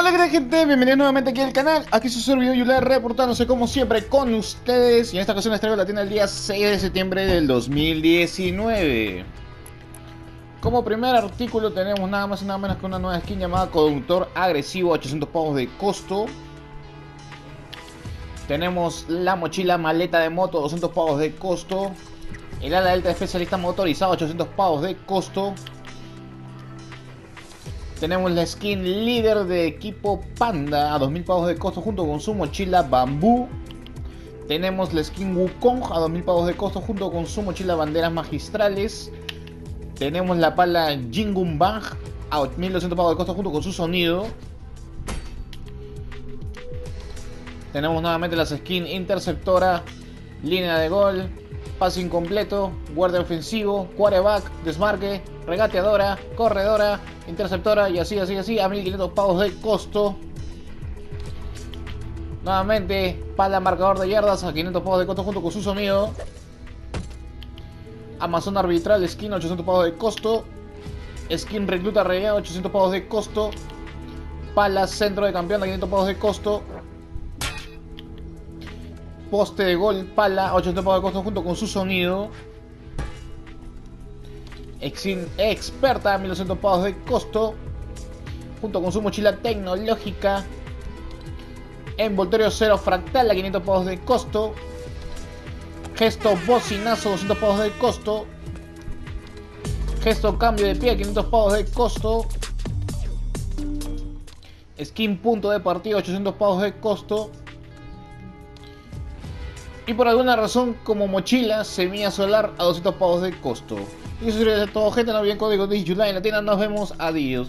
Hola querida gente, bienvenidos nuevamente aquí al canal, aquí su servidor Yular reportándose como siempre con ustedes. Y en esta ocasión les traigo la tienda el día 6 de septiembre del 2019 Como primer artículo tenemos nada más y nada menos que una nueva skin llamada Conductor Agresivo 800 pavos de costo. Tenemos la mochila maleta de moto 200 pavos de costo. El ala delta especialista motorizado 800 pavos de costo tenemos la skin líder de equipo Panda a 2000 pavos de costo junto con su mochila Bambú. Tenemos la skin Wukong a 2000 pavos de costo junto con su mochila Banderas Magistrales. Tenemos la pala Jingun Bang a 1200 pavos de costo junto con su sonido. Tenemos nuevamente las skin Interceptora, línea de gol, pase incompleto, guardia ofensivo, quarterback, desmarque, regateadora, corredora, interceptora y así, así, así a 1500 pavos de costo. Nuevamente, pala marcador de yardas a 500 pavos de costo junto con su sonido. Amazon arbitral, skin 800 pavos de costo. Skin recluta real 800 pavos de costo. Pala centro de campeón a 500 pavos de costo. Poste de gol, pala, 80 pavos de costo junto con su sonido. Experta, 1200 pavos de costo. Junto con su mochila tecnológica. Envoltorio cero fractal a 500 pavos de costo. Gesto bocinazo, 200 pavos de costo. Gesto cambio de pie, 500 pavos de costo. Skin punto de partida, 800 pavos de costo. Y por alguna razón, como mochila, semilla solar a 200 pavos de costo. Y eso sería todo, gente. No olviden código de en la tienda. Nos vemos. Adiós.